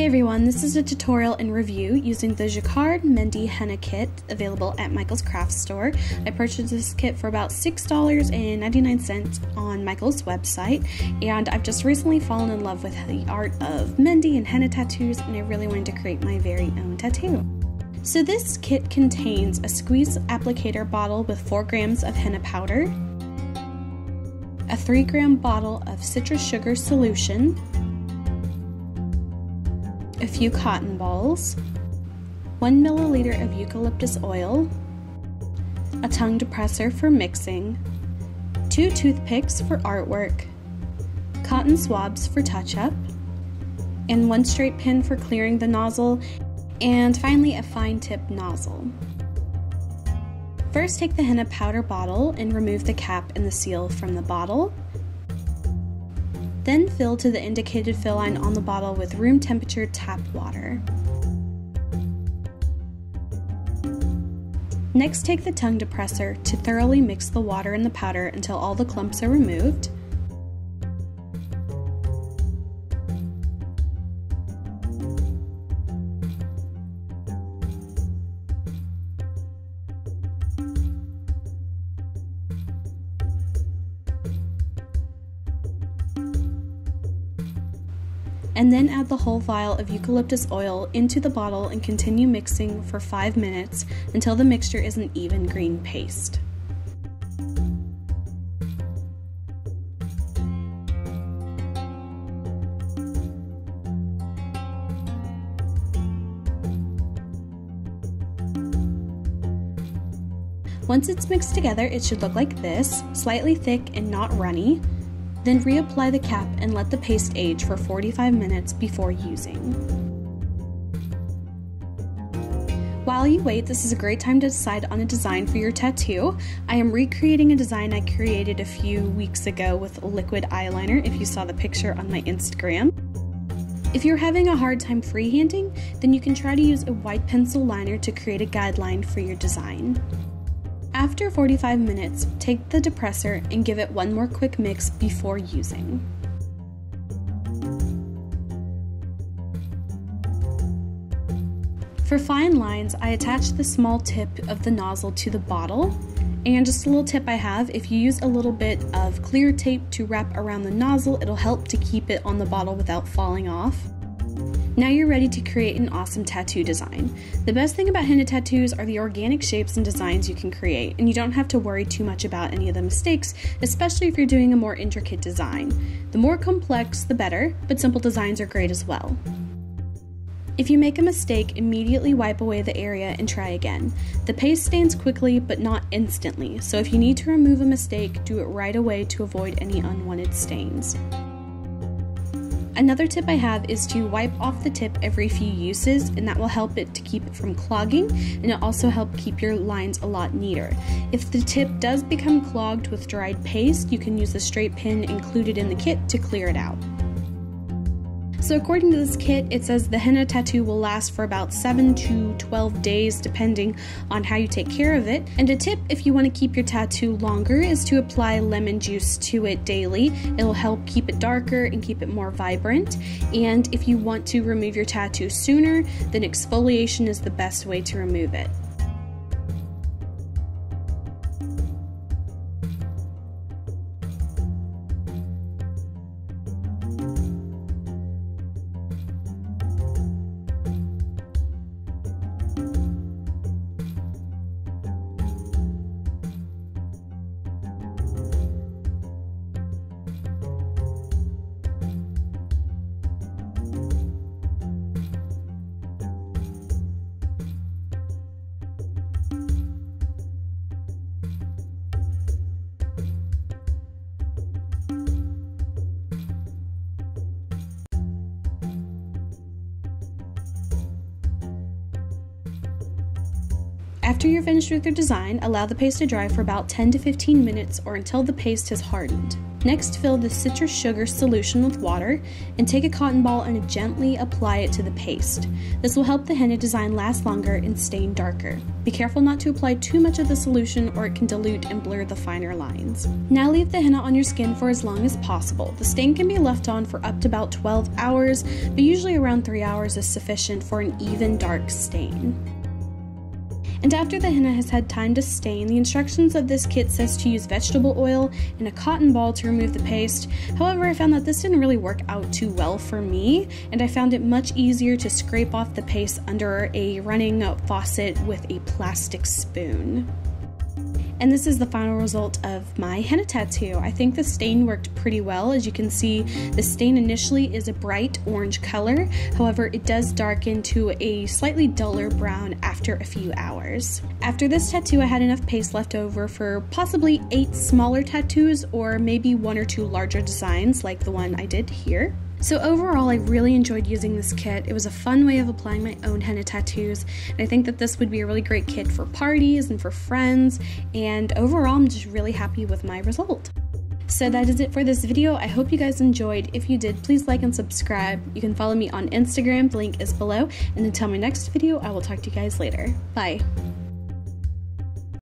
Hey everyone, this is a tutorial and review using the Jacquard Mehndi Henna Kit available at Michael's Craft Store. I purchased this kit for about $6.99 on Michael's website and I've just recently fallen in love with the art of mehndi and henna tattoos and I really wanted to create my very own tattoo. So this kit contains a squeeze applicator bottle with 4 grams of henna powder, a 3 gram bottle of citrus sugar solution, a few cotton balls, 1 milliliter of eucalyptus oil, a tongue depressor for mixing, two toothpicks for artwork, cotton swabs for touch-up, and one straight pin for clearing the nozzle, and finally a fine tip nozzle. First take the henna powder bottle and remove the cap and the seal from the bottle. Then fill to the indicated fill line on the bottle with room temperature tap water. Next, take the tongue depressor to thoroughly mix the water and the powder until all the clumps are removed. And then add the whole vial of eucalyptus oil into the bottle and continue mixing for 5 minutes until the mixture is an even green paste. Once it's mixed together, it should look like this, slightly thick and not runny. Then reapply the cap and let the paste age for 45 minutes before using. While you wait, this is a great time to decide on a design for your tattoo. I am recreating a design I created a few weeks ago with liquid eyeliner if you saw the picture on my Instagram. If you're having a hard time freehanding, then you can try to use a white pencil liner to create a guideline for your design. After 45 minutes, take the depressor and give it one more quick mix before using. For fine lines, I attach the small tip of the nozzle to the bottle. And just a little tip I have, if you use a little bit of clear tape to wrap around the nozzle, it'll help to keep it on the bottle without falling off. Now you're ready to create an awesome tattoo design. The best thing about henna tattoos are the organic shapes and designs you can create, and you don't have to worry too much about any of the mistakes, especially if you're doing a more intricate design. The more complex, the better, but simple designs are great as well. If you make a mistake, immediately wipe away the area and try again. The paste stains quickly but not instantly, so if you need to remove a mistake, do it right away to avoid any unwanted stains. Another tip I have is to wipe off the tip every few uses and that will help it to keep it from clogging and it also help keep your lines a lot neater. If the tip does become clogged with dried paste, you can use the straight pin included in the kit to clear it out. So according to this kit, it says the henna tattoo will last for about 7 to 12 days depending on how you take care of it. And a tip if you want to keep your tattoo longer is to apply lemon juice to it daily. It'll help keep it darker and keep it more vibrant. And if you want to remove your tattoo sooner, then exfoliation is the best way to remove it. After you're finished with your design, allow the paste to dry for about 10 to 15 minutes or until the paste has hardened. Next, fill the citrus sugar solution with water and take a cotton ball and gently apply it to the paste. This will help the henna design last longer and stain darker. Be careful not to apply too much of the solution or it can dilute and blur the finer lines. Now leave the henna on your skin for as long as possible. The stain can be left on for up to about 12 hours, but usually around 3 hours is sufficient for an even dark stain. And after the henna has had time to stain, the instructions of this kit says to use vegetable oil and a cotton ball to remove the paste. However, I found that this didn't really work out too well for me, and I found it much easier to scrape off the paste under a running faucet with a plastic spoon. And this is the final result of my henna tattoo. I think the stain worked pretty well. As you can see, the stain initially is a bright orange color. However, it does darken to a slightly duller brown after a few hours. After this tattoo, I had enough paste left over for possibly eight smaller tattoos or maybe one or two larger designs like the one I did here. So overall, I really enjoyed using this kit. It was a fun way of applying my own henna tattoos, and I think that this would be a really great kit for parties and for friends, and overall, I'm just really happy with my result. So that is it for this video. I hope you guys enjoyed. If you did, please like and subscribe. You can follow me on Instagram, the link is below, and until my next video, I will talk to you guys later. Bye.